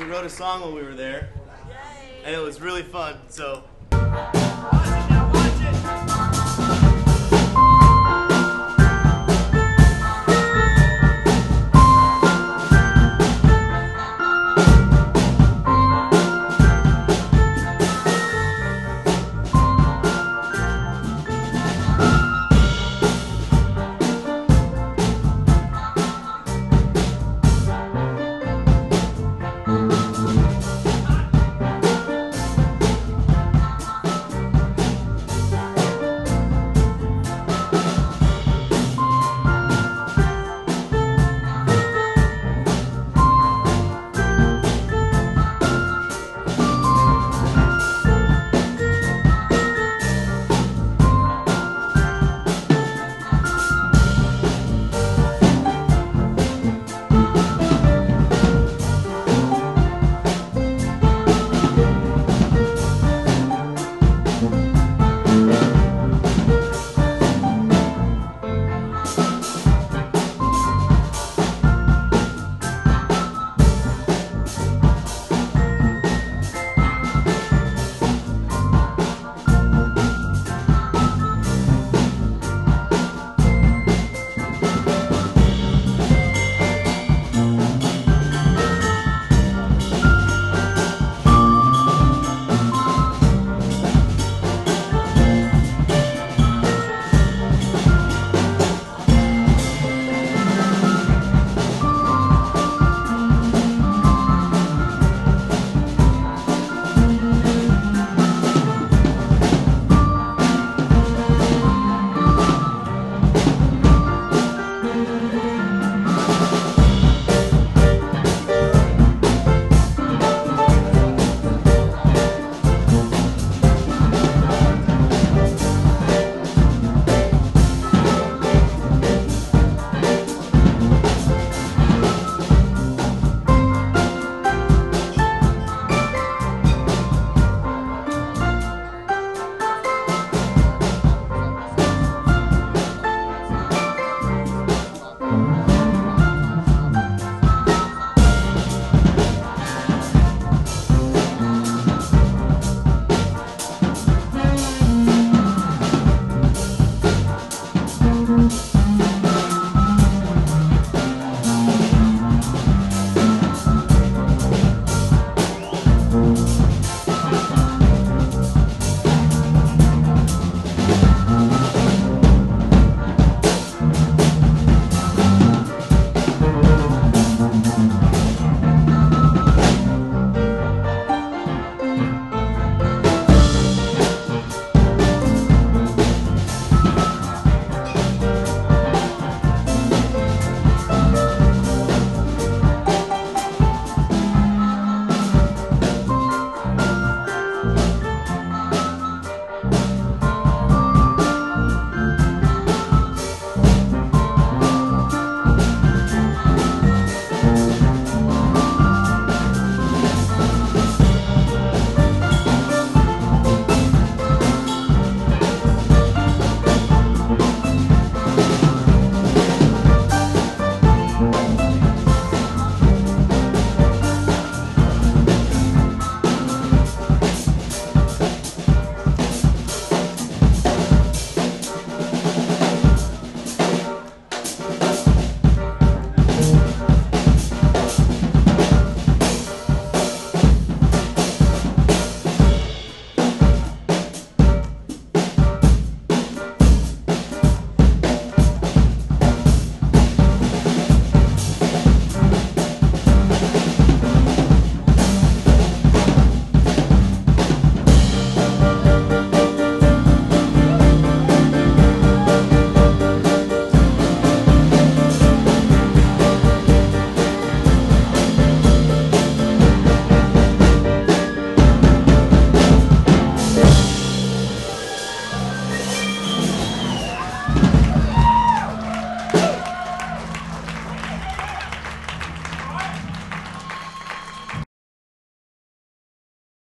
We wrote a song while we were there, and it was really fun. So.